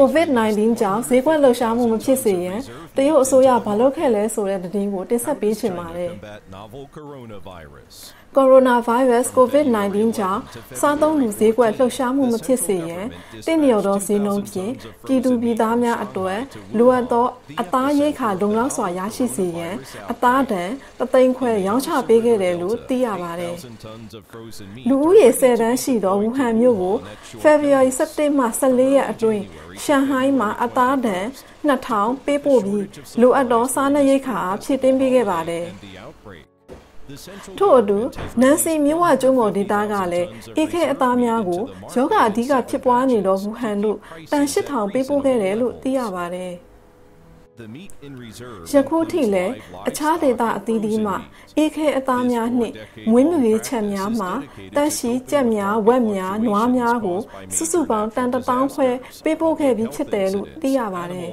COVID-19 ကြောင့်ဈေးကွက်လှုပ်ရှားမှုမဖြစ်စေရန်တရုတ်အစိုးရဘာလုပ်ခဲ့လဲဆိုတဲ့သတင်းကိုတင်ဆက်ပေးချင်ပါတယ်ကိုရိုနာဗိုင်းရပ်စ် COVID-19 ကြောင့်စားသုံးလူဈေးကွက်လှုပ်ရှားမှုမဖြစ်စေရန်တင့်လျော်သောဈေးနှုန်းဖြင့်ပြည်သူပြည်သားများအတွက်လိုအပ်သောအသားရိတ်ခါလုံလောက်စွာရရှိစေရန်အသားတန်တသိန်းခွဲရောင်းချပေးခဲ့တယ်လို့သိရပါတယ်။လူဦးရေ10တန်းရှိသောဝူဟန်မြို့ကို February 17မှ14ရက်အတွင်းရှန်ဟိုင်းမှာအသားတန်2000ပေးပို့ပြီးလိုအပ်သောစားနပ်ရိက္ခာဖြည့်တင်းပေးခဲ့ပါတယ်။ ထို့အတူနန်စီမြို့ဝကျွန်းပေါ်ဒေသကလည်းအေခဲအသားများကိုယောဂအဓိကဖြစ်ပွားနေသောဝူဟန်တို့တန်8000ပေးပို့ခဲ့တယ်လို့သိရပါတယ်။ ယခုထိလည်းအခြားဒေသအသီးသီးမှအေးခဲအသားများနှင့်မွေးမြူရေးချက်များမှတက်ရှိကြက်များဝက်များနွားများကိုစုစုပေါင်းတန်တပေါင်းခွဲပေးပို့ခဲ့ပြီးဖြစ်တယ်လို့သိရပါတယ်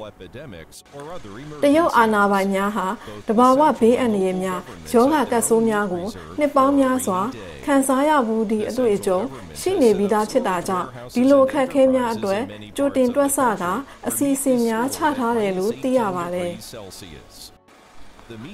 ။တရုတ်အာဏာပိုင်များဟာတဘာဝဘေးအန္တရာယ်များယောဂကတ်ဆိုးများကိုနှစ်ပေါင်းများစွာ ခံစားရဘူးသည့်အတွေ့အကြုံရှိနေပြီးသားဖြစ်တာကြောင့်ဒီလိုအခက်အခဲများအတွက်ကြိုတင်တွက်ဆတာအစီအစဉ်များချထားတယ်လို့သိရပါတယ်။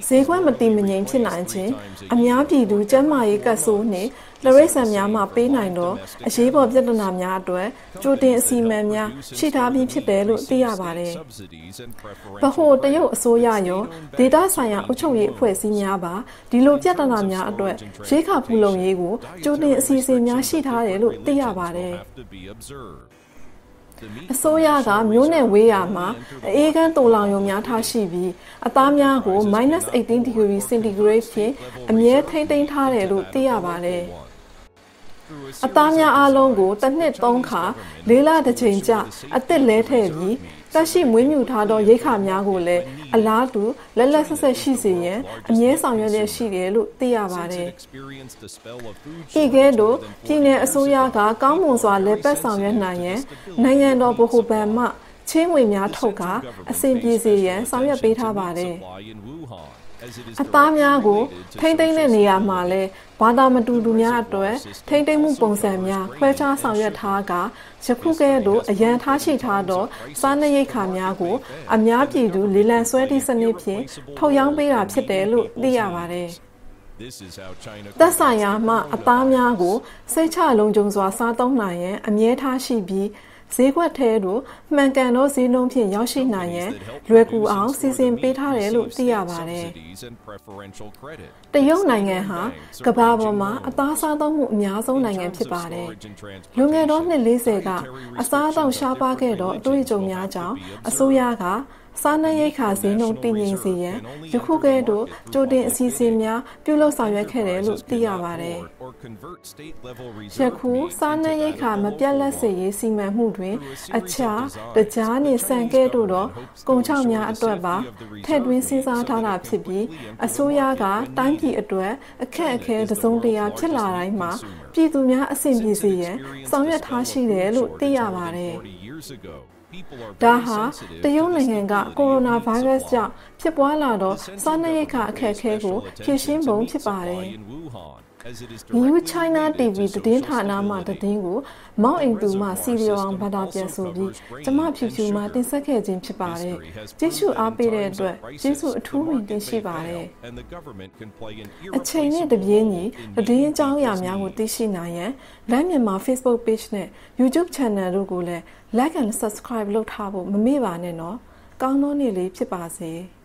ဈေးကွက်မတည်မငြိမ်ဖြစ်နိုင်ခြင်းအများပြည်သူကျန်းမာရေးကတ်ဆိုးနှင့်လရိတ်ဆန်များမှပေးနိုင်သောအရေးပေါ်ပြဿနာများအတွက်ကြိုတင်အစီအမံများရှိထားပြီးဖြစ်တယ်လို့သိရပါတယ်။ဗဟိုတရုတ်အစိုးရရောဒေတာဆိုင်ရာအုပ်ချုပ်ရေးအဖွဲ့အစည်းများပါဒီလိုပြဿနာများအတွက်ရေးခါဖူလုံရေးကိုကြိုတင်အစီအစဉ်များရှိထားတယ်လို့သိရပါတယ်။ အစိုးရကမျိုးနယ်ဝေးရာမှာအေးကန်းတူလောင်ရုံများထားရှိပြီးအသားများကို -18 degree centigrade ဖြင့်အမြဲထိမ့်သိမ်းထားတယ်လို့သိရပါတယ်။အသားများအလုံးကိုတစ်နှစ်သုံးခါလေးလတစ်ချိန်ကျအသစ်လဲထည့်ပြီး တက်ရှိမွေးမြူထားသောရိတ်ခါများကိုလည်းအလားတူလက်လက်ဆက်ဆက်ရှိစေရန်အမြဲဆောင်ရွက်ရရှိတယ်လို့သိရပါတယ်။ဤကဲ့သို့ပြည်내အစိုးရကကောင်းမွန်စွာလက်ပတ်ဆောင်ရွက်နိုင်ရန်နိုင်ငံတော်ဗဟိုဘဏ်မှချင်းငွေများထုတ်ကာအဆင်ပြေစေရန်ဆောင်ရွက်ပေးထားပါတယ်။ အသားများကို ထိမ့်သိမ့်တဲ့နေရာမှာလဲဘာသာမတူသူများအတွက်ထိမ့်သိမ့်မှုပုံစံများခွဲခြားဆောင်ရွက်ထားကယခုကဲ့သို့အရန်ထားရှိထားသောစားနပ်ရိက္ခာများကို အများပြည်သူလေလံဆွဲသည့်စနစ်ဖြင့်ထုတ်ရောင်းပေးတာဖြစ်တယ်လို့သိရပါတယ်သက်ဆိုင်ရာမှအသားများကိုစိတ်ချလုံခြုံစွာစားသုံးနိုင်ရန်အမြဲထားရှိပြီး ဈေးကွက်ထဲသို့မှန်ကန်သောဈေးနှုန်းဖြင့်ရောက်ရှိနိုင်ရန်လွယ်ကူအောင်စီစဉ်ပေးထားတယ်လို့သိရပါတယ်။တရုတ်နိုင်ငံဟာကမ္ဘာပေါ်မှာအသားစားသုံးမှုအများဆုံးနိုင်ငံဖြစ်ပါတယ်။လွန်ခဲ့သောနှစ်40ကအစားအသောက်ရှားပါးခဲ့သောအတွေ့အကြုံများကြောင့်အစိုးရက စားနပ်ရိက္ခာဈေးနှုန်းတည်ငြိမ်စေရန်ယခုကဲ့သို့ကြိုတင်အစီအစဉ်များပြုလုပ်ဆောင်ရွက်ခဲ့တယ်လို့သိရပါတယ်။ယခုစားနပ်ရိက္ခာမပြတ်လက်စေရေးစီမံမှုတွင် အခြားတကြားနှင့်စံကဲ့သို့သောကုန်ချောက်များအတွက်ပါထည့်သွင်းစဉ်းစားထားတာဖြစ်ပြီးအစိုးရကတိုင်းပြည်အတွက်အခက်အခဲတစုံတရာဖြစ်လာတိုင်းမှာပြည်သူများအဆင်ပြေစေရန်ဆောင်ရွက်ထားရှိတယ်လို့သိရပါတယ်။ ဒါဟာတရုတ်နိုင်ငံကကိုရိုနာဗိုင်းရပ်စ်ကြောင့်ဖြစ်ပွားလာသောစားနပ်ရိက္ခာအခက်အခဲကိုဖြေရှင်းပုံဖြစ်ပါတယ်။ New China TV သတင်းဌာနမှသတင်းကိုမောက်အိမ်သူမှစီရီယောအောင်ဘာသာပြန်ဆိုပြီးကျမဖြူဖြူမှတင်ဆက်ခဲ့ခြင်းဖြစ်ပါတယ်။ကျေးဇူးအားပေးတဲ့အတွက်ကျေးဇူးအထူးဝင်တင်ရှိပါတယ်။အချိန်နဲ့တပြေးညီသတင်းအကြောင်းအရာများကိုသိရှိနိုင်ရန် Live မြန်မာ Facebook Page နဲ့ YouTube Channel တို့ကိုလည်း like and subscribe လုပ်ထားဖို့မမေ့ပါနဲ့နော်။ကောင်းသောနေ့လေးဖြစ်ပါစေ။